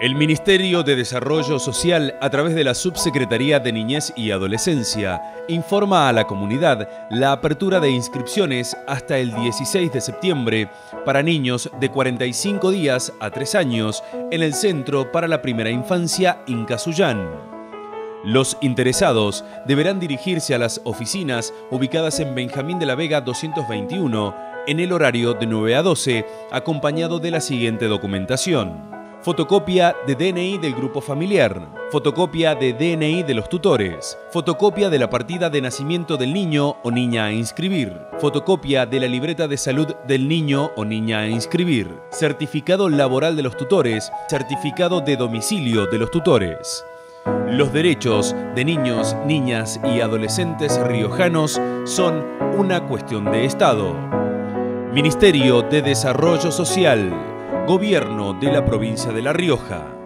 El Ministerio de Desarrollo Social, a través de la Subsecretaría de Niñez y Adolescencia, informa a la comunidad la apertura de inscripciones hasta el 16 de septiembre para niños de 45 días a 3 años en el Centro para la Primera Infancia Incasuyán. Los interesados deberán dirigirse a las oficinas ubicadas en Benjamín de la Vega 221 en el horario de 9 a 12, acompañado de la siguiente documentación fotocopia de DNI del grupo familiar, fotocopia de DNI de los tutores, fotocopia de la partida de nacimiento del niño o niña a inscribir, fotocopia de la libreta de salud del niño o niña a inscribir, certificado laboral de los tutores, certificado de domicilio de los tutores. Los derechos de niños, niñas y adolescentes riojanos son una cuestión de Estado. Ministerio de Desarrollo Social Gobierno de la provincia de La Rioja.